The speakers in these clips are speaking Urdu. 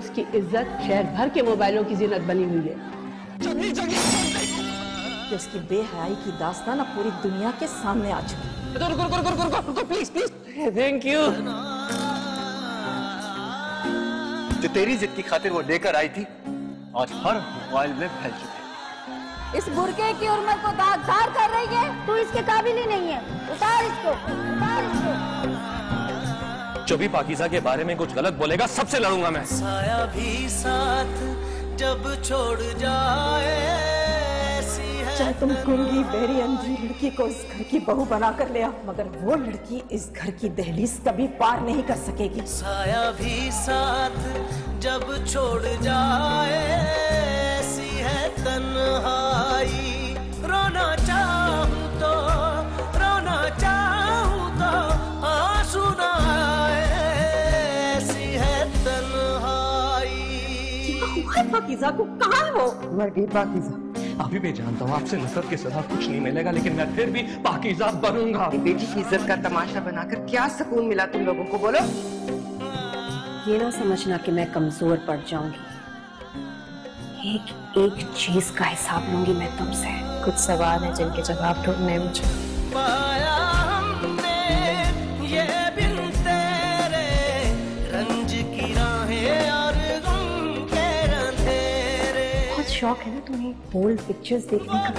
اس کی عزت شہر بھر کے موبائلوں کی زینت بنی ہوئی ہے۔ اس کی بے حیائی کی داستان اب پوری دنیا کے سامنے آ چکی۔ Please please. تھینک یو جو تیری ضد کی خاطر وہ لے کر آئی تھی آج ہر موبائل میں پھیل چکے۔ ہیں اس برکے کی عمر کو داغ دار کر رہی ہے تو اس کے قابل ہی نہیں ہے۔ اتار اس کو۔ جو بھی پاکیزہ کے بارے میں کچھ غلط بولے گا سب سے لڑوں گا میں۔ سایہ بھی ساتھ جب چھوڑ جائے ایسی ہے چاہے تم گنگی بہری انجی لڑکی کو اس گھر کی بہو بنا کر لیا مگر وہ لڑکی اس گھر کی دہلیز کبھی پار نہیں کر سکے گی۔ سایہ بھی ساتھ جب چھوڑ جائے تنہائی پاکیزہ کو کہاں ہے وہ؟ مر گئی پاکیزہ۔ ابھی بھی جانتا ہوں آپ سے نفرت کے سزا کچھ نہیں ملے گا لیکن میں پھر بھی پاکیزہ بنوں گا۔ بیٹی کی عزت کا تماشا بنا کر کیا سکون ملا تم لوگوں کو بولو۔ یہ نہ سمجھنا کہ میں کمزور پڑ جاؤں گی۔ ایک ایک چیز کا حساب لوں گی میں تم سے۔ کچھ سوال ہیں جن کے جواب ڈھونڈنے ہیں مجھے۔ شوق ہے نا تمہیں بولڈ پکچرز دیکھنے کا؟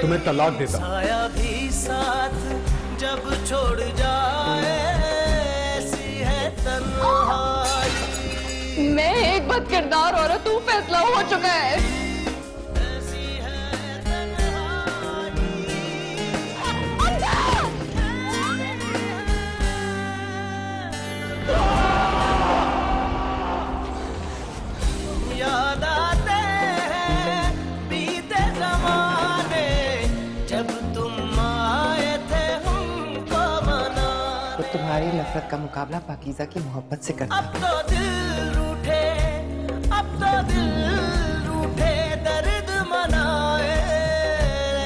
تمہیں طلاق دیتا سایہ بھی ساتھ جب چھوڑ جائے ایسی ہے تنہائی میں ایک بد کردار عورت ہوں فیصلہ ہو چکا ہے۔ تمہاری نفرت کا مقابلہ پاکیزہ کی محبت سے کرتا اب تو دل روٹے اب تو دل روٹے درد منائے،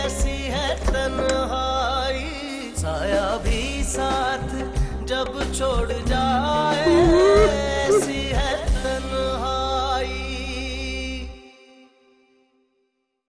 ایسی ہے تنہائی۔ سایہ بھی ساتھ جب چھوڑ جائے۔